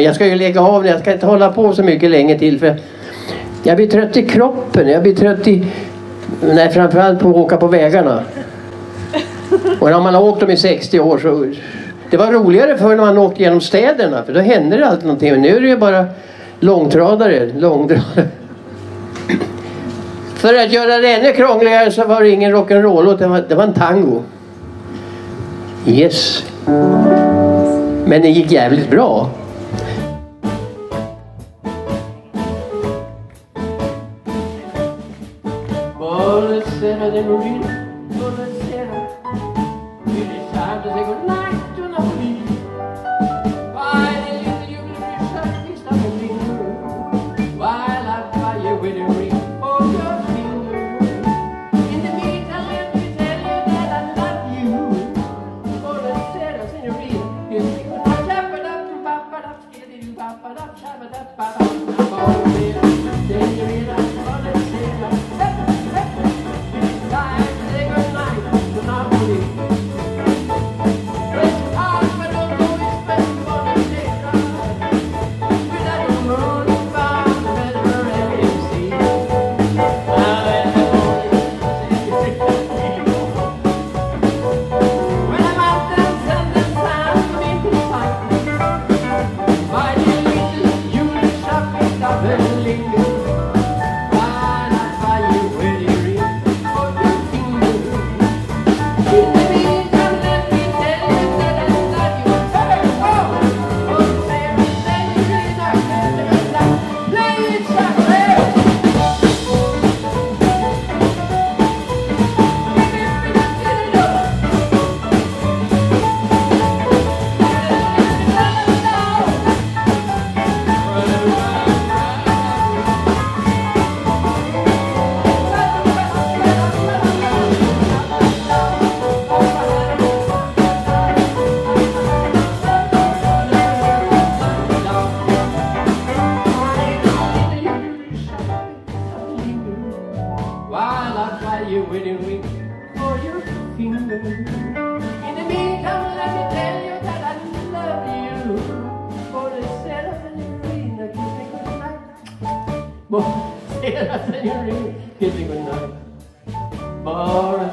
men jag ska ju lägga av det. Jag ska inte hålla på så mycket länge till. För jag blir trött i kroppen. Jag blir trött i... Nej, framförallt på att åka på vägarna. Och när man har åkt dem i 60 år så... Det var roligare förr när man åkte genom städerna för då hände det alltid någonting. Men nu är det ju bara långtradare, långtradare. För att göra det ännu krångligare så var det ingen rock'n'roll-låt, det var, det var en tango. Yes. Men det gick jävligt bra. Buonasera del Marino, buonasera. It is time to say good night to Napoli. Why the little you will be in me. While I with a ring for your finger. In the meantime, let me tell you that I love you. Buonasera, signorina. You say good night, shabba-dab, ba-ba-dab, skiddy-doo, ba-ba-dab, shabba-dab, up you with a for your finger. In the meantime, let me tell you that I love you. For the senorita, kiss me goodnight. For the senorita, kiss me goodnight. For